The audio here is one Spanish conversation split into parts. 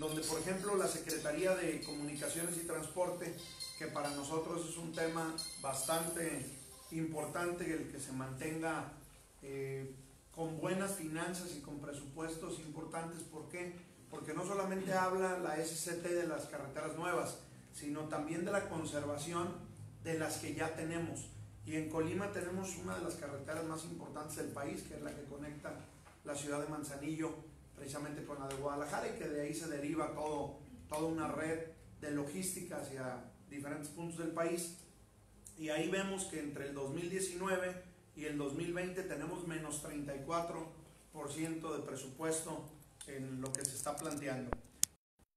donde por ejemplo la Secretaría de Comunicaciones y Transporte, que para nosotros es un tema bastante importante el que se mantenga eh, con buenas finanzas y con presupuestos importantes. ¿Por qué? Porque no solamente habla la SCT de las carreteras nuevas, sino también de la conservación de las que ya tenemos. Y en Colima tenemos una de las carreteras más importantes del país, que es la que conecta la ciudad de Manzanillo precisamente con la de Guadalajara y que de ahí se deriva todo, toda una red de logística hacia diferentes puntos del país. Y ahí vemos que entre el 2019 y el 2020 tenemos menos 34% de presupuesto en lo que se está planteando.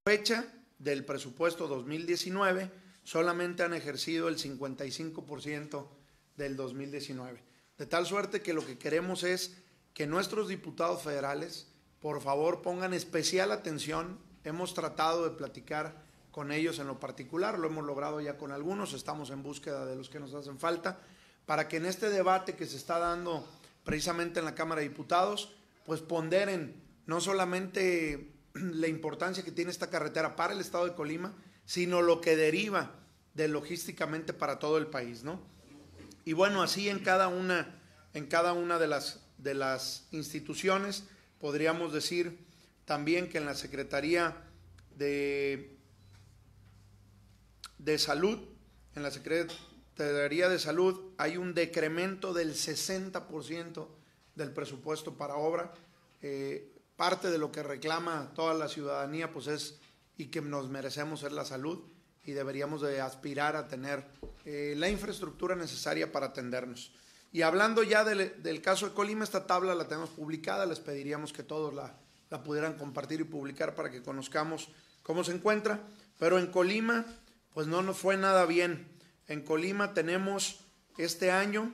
Fecha del presupuesto 2019 solamente han ejercido el 55% del 2019. De tal suerte que lo que queremos es que nuestros diputados federales, por favor, pongan especial atención. Hemos tratado de platicar con ellos en lo particular, lo hemos logrado ya con algunos, estamos en búsqueda de los que nos hacen falta, para que en este debate que se está dando precisamente en la Cámara de Diputados, pues ponderen no solamente la importancia que tiene esta carretera para el estado de Colima, sino lo que deriva de logísticamente para todo el país, ¿no? Y bueno, así en cada una, en cada una de las, de las instituciones, podríamos decir también que en la Secretaría de, de Salud, en la Secretaría de Salud hay un decremento del 60% del presupuesto para obra. Eh, parte de lo que reclama toda la ciudadanía pues es y que nos merecemos es la salud y deberíamos de aspirar a tener eh, la infraestructura necesaria para atendernos. Y hablando ya del, caso de Colima, esta tabla la tenemos publicada, les pediríamos que todos la, la pudieran compartir y publicar para que conozcamos cómo se encuentra, pero en Colima pues no nos fue nada bien. En Colima tenemos este año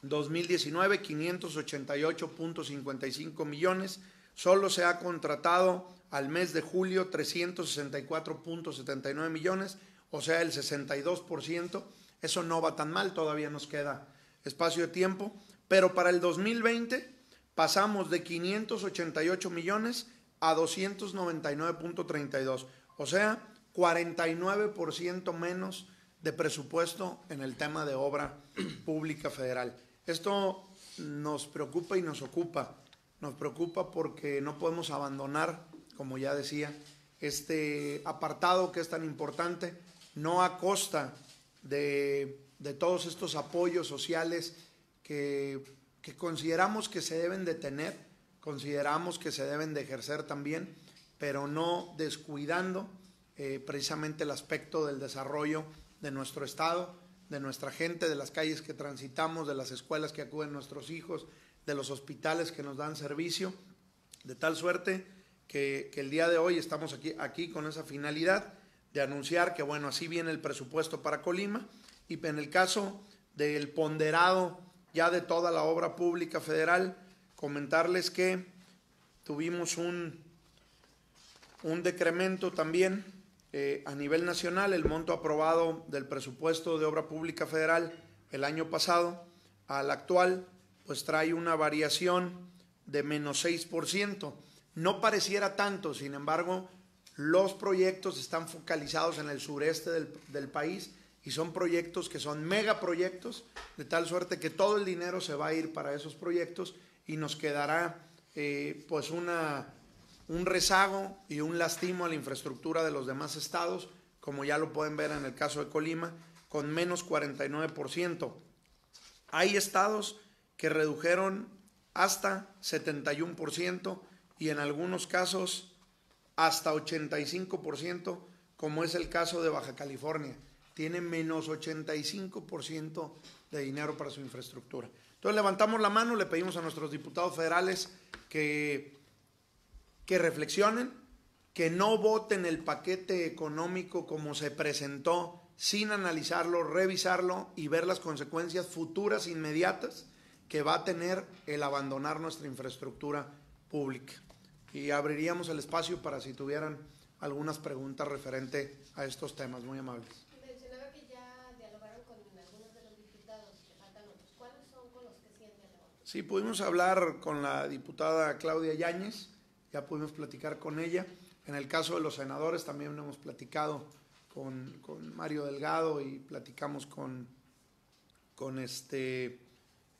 2019 588.55 millones, solo se ha contratado al mes de julio 364.79 millones, o sea, el 62%. Eso no va tan mal, todavía nos queda espacio de tiempo, pero para el 2020 pasamos de 588 millones a 299.32, o sea, 49% menos de presupuesto en el tema de obra pública federal. Esto nos preocupa y nos ocupa. Nos preocupa porque no podemos abandonar como ya decía, este apartado que es tan importante, no a costa de, todos estos apoyos sociales que, consideramos que se deben de tener, consideramos que se deben de ejercer también, pero no descuidando eh, precisamente el aspecto del desarrollo de nuestro Estado, de nuestra gente, de las calles que transitamos, de las escuelas que acuden nuestros hijos, de los hospitales que nos dan servicio, de tal suerte que, el día de hoy estamos aquí, aquí con esa finalidad de anunciar que, bueno, así viene el presupuesto para Colima y en el caso del ponderado ya de toda la obra pública federal, comentarles que tuvimos un, un decremento también eh, a nivel nacional, el monto aprobado del presupuesto de obra pública federal el año pasado al actual, pues trae una variación de menos 6%. No pareciera tanto, sin embargo, los proyectos están focalizados en el sureste del, país y son proyectos que son megaproyectos, de tal suerte que todo el dinero se va a ir para esos proyectos y nos quedará eh, pues una, un rezago y un lastimo a la infraestructura de los demás estados, como ya lo pueden ver en el caso de Colima, con menos 49%. Hay estados que redujeron hasta 71%, y en algunos casos hasta 85%, como es el caso de Baja California. Tiene menos 85% de dinero para su infraestructura. Entonces levantamos la mano, le pedimos a nuestros diputados federales que, que reflexionen, que no voten el paquete económico como se presentó sin analizarlo, revisarlo y ver las consecuencias futuras inmediatas que va a tener el abandonar nuestra infraestructura pública y abriríamos el espacio para si tuvieran algunas preguntas referente a estos temas. Muy amables. Mencionaba que ya dialogaron con algunos de los diputados, que faltan otros. ¿Cuáles son con los que sienten Sí, pudimos hablar con la diputada Claudia Yáñez, ya pudimos platicar con ella. En el caso de los senadores también hemos platicado con, con Mario Delgado y platicamos con, con este,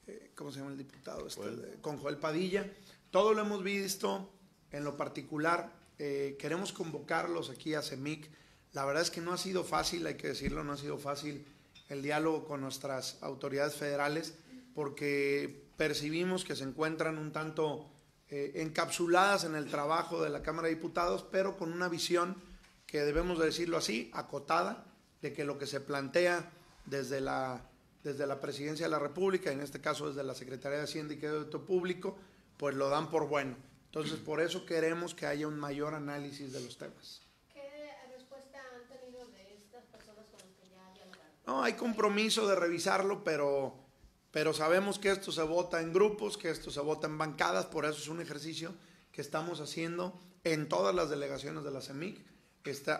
eh, ¿cómo se llama el diputado? Este, Joel. con Joel Padilla. Todo lo hemos visto en lo particular. eh, queremos convocarlos aquí a CEMIC. La verdad es que no ha sido fácil, hay que decirlo, no ha sido fácil el diálogo con nuestras autoridades federales porque percibimos que se encuentran un tanto eh, encapsuladas en el trabajo de la Cámara de Diputados, pero con una visión que debemos de decirlo así, acotada, de que lo que se plantea desde la, desde la Presidencia de la República, en este caso desde la Secretaría de Hacienda y Crédito Público, pues lo dan por bueno. Entonces, por eso queremos que haya un mayor análisis de los temas. ¿Qué respuesta han tenido de estas personas con las que ya dialogaron? No, hay compromiso de revisarlo, pero, pero sabemos que esto se vota en grupos, que esto se vota en bancadas, por eso es un ejercicio que estamos haciendo en todas las delegaciones de la CEMIC,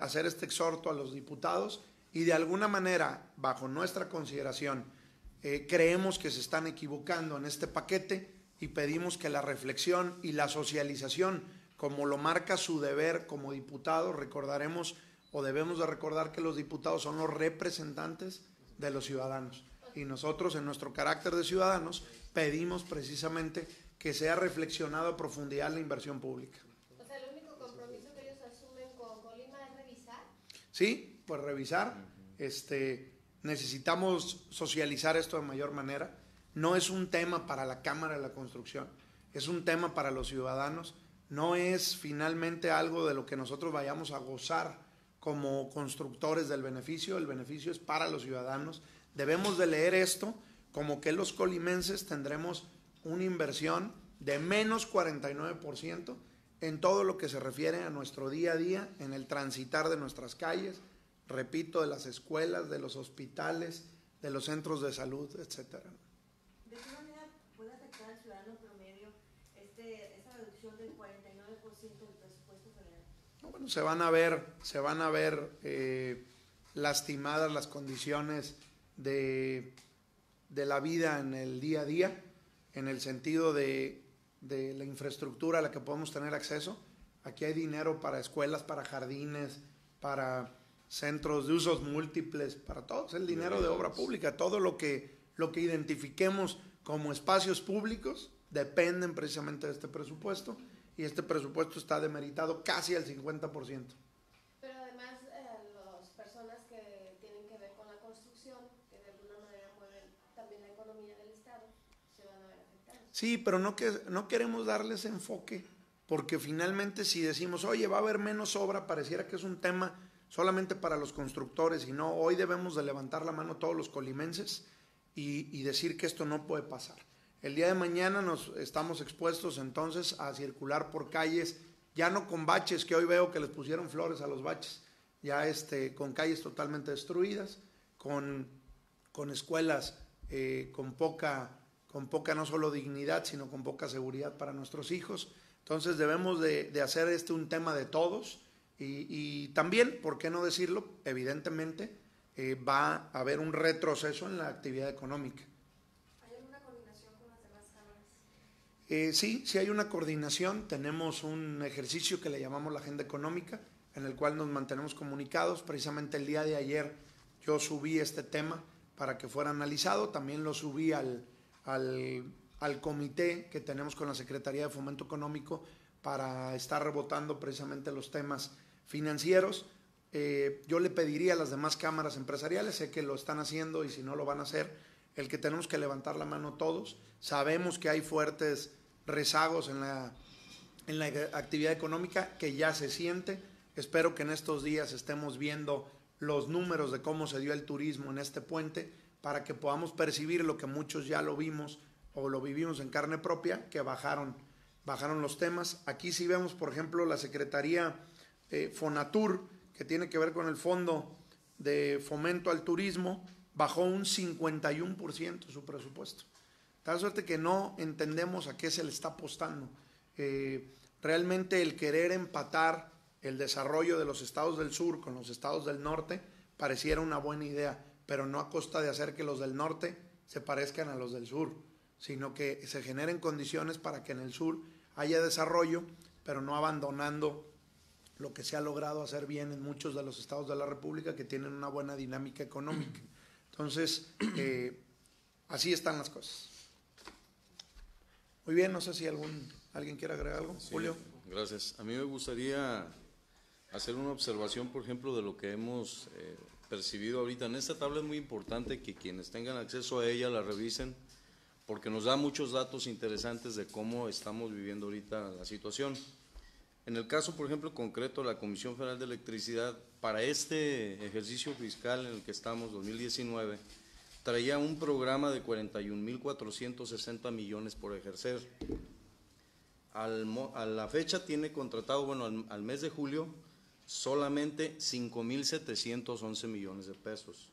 hacer este exhorto a los diputados y de alguna manera, bajo nuestra consideración, eh, creemos que se están equivocando en este paquete y pedimos que la reflexión y la socialización, como lo marca su deber como diputado, recordaremos o debemos de recordar que los diputados son los representantes de los ciudadanos. Y nosotros, en nuestro carácter de ciudadanos, pedimos precisamente que sea reflexionado a profundidad la inversión pública. O sea, el único compromiso que ellos asumen con Colima es revisar. Sí, pues revisar. Este, necesitamos socializar esto de mayor manera. No es un tema para la Cámara de la Construcción, es un tema para los ciudadanos. No es finalmente algo de lo que nosotros vayamos a gozar como constructores del beneficio. El beneficio es para los ciudadanos. Debemos de leer esto como que los colimenses tendremos una inversión de menos 49% en todo lo que se refiere a nuestro día a día, en el transitar de nuestras calles, repito, de las escuelas, de los hospitales, de los centros de salud, etcétera. ¿De qué manera puede afectar al ciudadano promedio este, esta reducción del 49% del presupuesto federal? No, Bueno, se van a ver, se van a ver eh, lastimadas las condiciones de, de la vida en el día a día, en el sentido de, de la infraestructura a la que podemos tener acceso. Aquí hay dinero para escuelas, para jardines, para centros de usos múltiples, para todo. Es el dinero de obra pública. Todo lo que, lo que identifiquemos como espacios públicos dependen precisamente de este presupuesto y este presupuesto está demeritado casi al 50%. Pero además, eh, las personas que tienen que ver con la construcción, que de alguna manera mueven también la economía del Estado, se van a ver afectados. Sí, pero no, que, no queremos darles enfoque, porque finalmente si decimos, oye, va a haber menos obra, pareciera que es un tema solamente para los constructores, y no, hoy debemos de levantar la mano todos los colimenses y, decir que esto no puede pasar. El día de mañana nos estamos expuestos entonces a circular por calles, ya no con baches, que hoy veo que les pusieron flores a los baches, ya este, con calles totalmente destruidas, con, con escuelas eh, con poca con poca no solo dignidad, sino con poca seguridad para nuestros hijos. Entonces debemos de, de hacer este un tema de todos y, y también, ¿por qué no decirlo? Evidentemente eh, va a haber un retroceso en la actividad económica. ¿Hay alguna coordinación con las demás cámaras? Eh, sí, sí hay una coordinación, tenemos un ejercicio que le llamamos la agenda económica, en el cual nos mantenemos comunicados. Precisamente el día de ayer yo subí este tema para que fuera analizado, también lo subí al, al, al comité que tenemos con la Secretaría de Fomento Económico para estar rebotando precisamente los temas financieros. Eh, yo le pediría a las demás cámaras empresariales, sé que lo están haciendo y si no lo van a hacer, el que tenemos que levantar la mano todos. Sabemos que hay fuertes rezagos en la, en la actividad económica que ya se siente. Espero que en estos días estemos viendo los números de cómo se dio el turismo en este puente para que podamos percibir lo que muchos ya lo vimos o lo vivimos en carne propia, que bajaron, bajaron los temas. Aquí sí vemos, por ejemplo, la Secretaría eh, Fonatur, que tiene que ver con el Fondo de Fomento al Turismo, bajó un 51% su presupuesto. Tal suerte que no entendemos a qué se le está apostando. Eh, realmente el querer empatar el desarrollo de los estados del sur con los estados del norte pareciera una buena idea, pero no a costa de hacer que los del norte se parezcan a los del sur, sino que se generen condiciones para que en el sur haya desarrollo, pero no abandonando lo que se ha logrado hacer bien en muchos de los estados de la República que tienen una buena dinámica económica. Entonces, eh, así están las cosas. Muy bien, no sé si algún, alguien quiere agregar algo. Julio. Gracias. A mí me gustaría hacer una observación, por ejemplo, de lo que hemos eh, percibido ahorita. En esta tabla es muy importante que quienes tengan acceso a ella la revisen, porque nos da muchos datos interesantes de cómo estamos viviendo ahorita la situación. En el caso, por ejemplo, concreto la Comisión Federal de Electricidad, para este ejercicio fiscal en el que estamos, 2019, traía un programa de 41.460 millones por ejercer. Al, a la fecha tiene contratado, bueno, al, mes de julio, solamente 5.711 millones de pesos.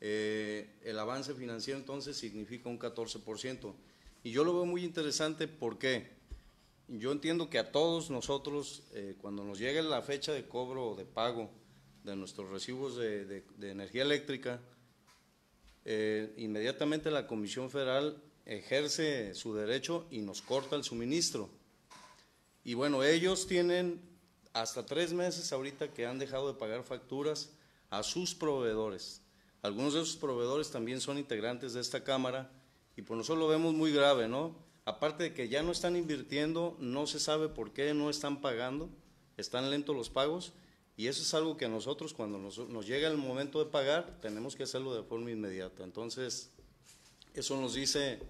Eh, el avance financiero entonces significa un 14%. Y yo lo veo muy interesante porque yo entiendo que a todos nosotros, eh, cuando nos llegue la fecha de cobro o de pago de nuestros recibos de, energía eléctrica, eh, inmediatamente la Comisión Federal ejerce su derecho y nos corta el suministro. Y bueno, ellos tienen hasta tres meses ahorita que han dejado de pagar facturas a sus proveedores. Algunos de esos proveedores también son integrantes de esta Cámara y por nosotros lo vemos muy grave, ¿no? Aparte de que ya no están invirtiendo, no se sabe por qué no están pagando, están lentos los pagos y eso es algo que a nosotros cuando nos, llega el momento de pagar tenemos que hacerlo de forma inmediata. Entonces, eso nos dice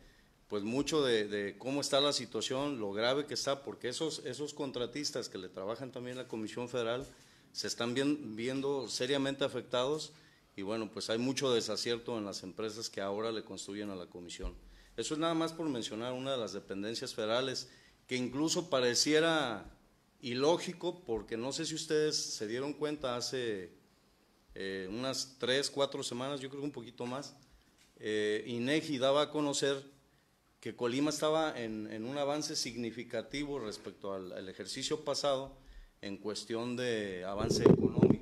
pues mucho de, cómo está la situación, lo grave que está, porque esos, esos contratistas que le trabajan también a la Comisión Federal se están viendo seriamente afectados y bueno, pues hay mucho desacierto en las empresas que ahora le construyen a la Comisión. Eso es nada más por mencionar una de las dependencias federales que incluso pareciera ilógico porque no sé si ustedes se dieron cuenta hace eh, unas tres, cuatro semanas, yo creo un poquito más, eh, INEGI daba a conocer que Colima estaba en, un avance significativo respecto al, ejercicio pasado en cuestión de avance económico.